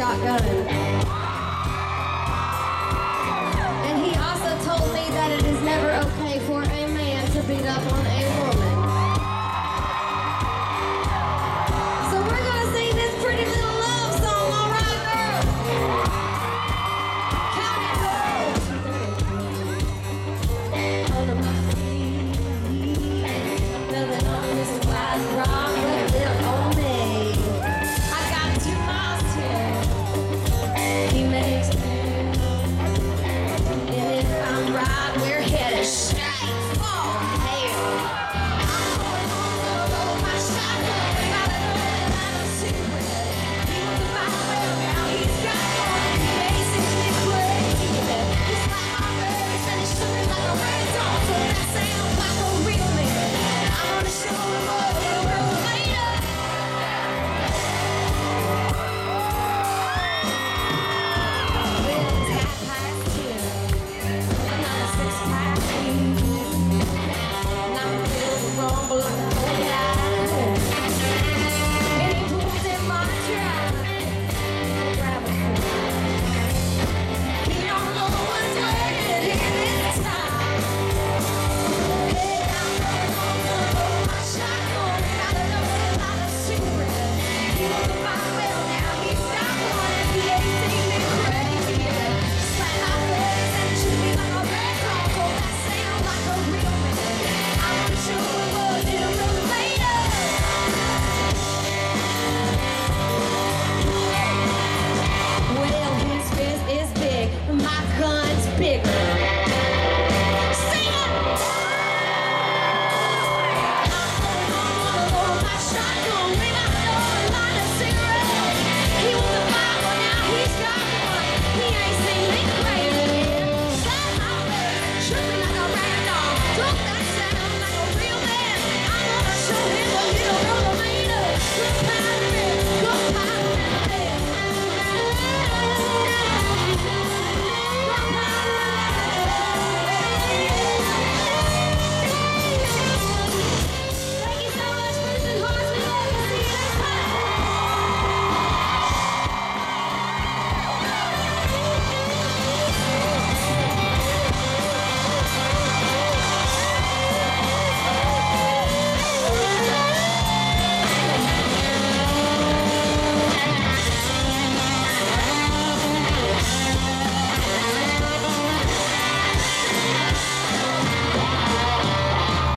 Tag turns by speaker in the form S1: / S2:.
S1: shotgun. And he also told me that it is never okay for a man to beat up on a